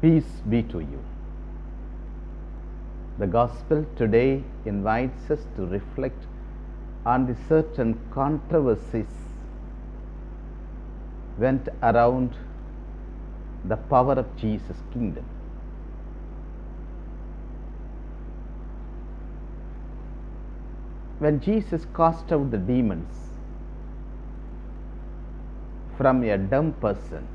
Peace be to you. The Gospel today invites us to reflect on the certain controversies went around the power of Jesus' kingdom. When Jesus cast out the demons from a dumb person,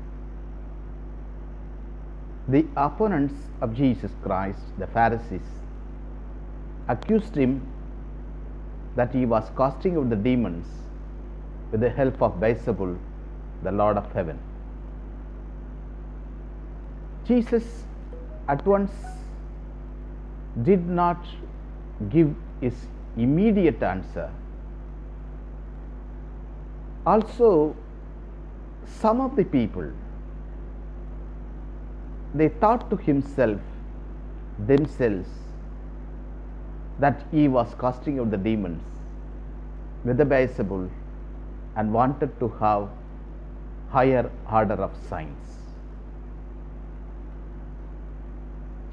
the opponents of Jesus Christ, the Pharisees, accused him that he was casting out the demons with the help of Beelzebul, the Lord of heaven. Jesus at once did not give his immediate answer. Also, some of the people they thought to himself themselves that he was casting out the demons with the Beelzebul and wanted to have higher order of signs.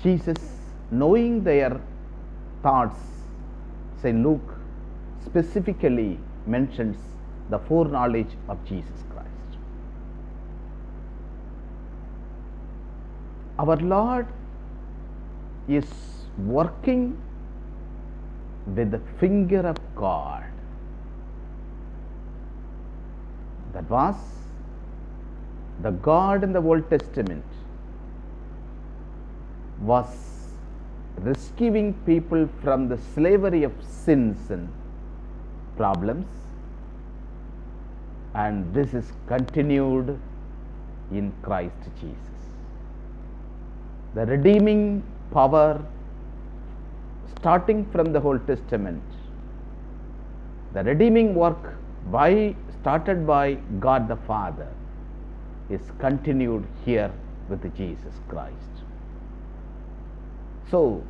Jesus, knowing their thoughts, St. Luke specifically mentions the foreknowledge of Jesus Christ. Our Lord is working with the finger of God. That was the God in the Old Testament was rescuing people from the slavery of sins and problems and this is continued in Christ Jesus. The redeeming power starting from the Old Testament, the redeeming work by started by God the Father is continued here with Jesus Christ. So,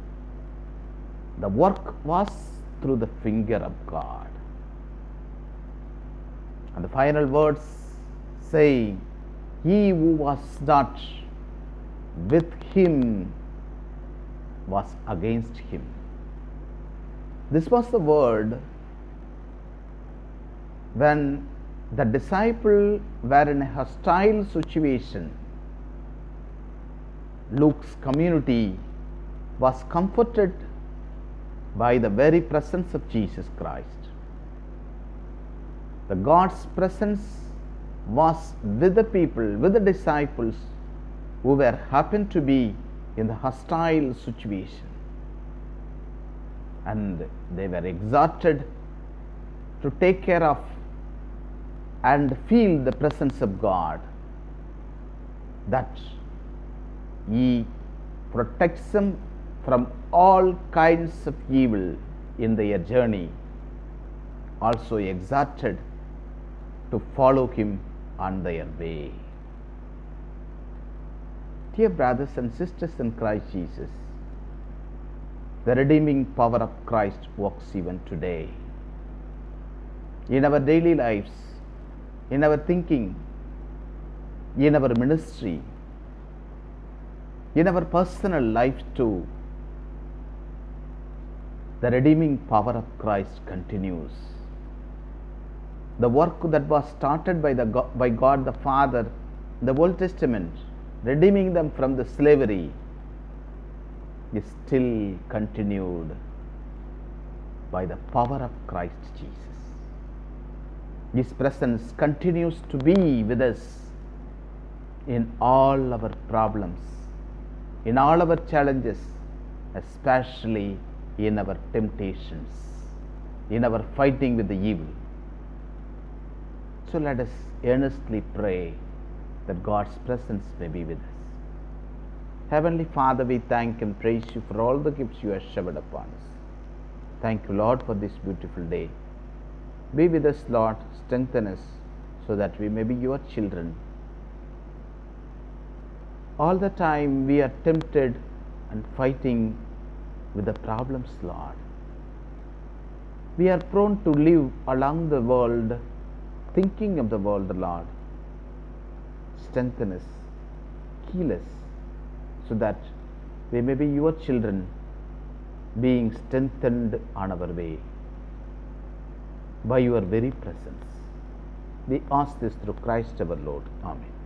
the work was through the finger of God. And the final words say, He who was not with him was against him. This was the word when the disciple were in a hostile situation. Luke's community was comforted by the very presence of Jesus Christ. The God's presence was with the people, with the disciples who were happened to be in the hostile situation. And they were exhorted to take care of and feel the presence of God, that He protects them from all kinds of evil in their journey, also exhorted to follow Him on their way. Dear brothers and sisters in Christ Jesus, the redeeming power of Christ works even today. In our daily lives, in our thinking, in our ministry, in our personal life too, the redeeming power of Christ continues. The work that was started by, the, by God the Father in the Old Testament, redeeming them from the slavery, is still continued by the power of Christ Jesus. His presence continues to be with us in all our problems, in all our challenges, especially in our temptations, in our fighting with the evil. So let us earnestly pray that God's presence may be with us. Heavenly Father, we thank and praise you for all the gifts you have showered upon us. Thank you, Lord, for this beautiful day. Be with us, Lord, strengthen us so that we may be your children. All the time we are tempted and fighting with the problems, Lord. We are prone to live along the world, thinking of the world, Lord. Strengthen us, heal us, so that we may be your children, being strengthened on our way by your very presence. We ask this through Christ our Lord. Amen.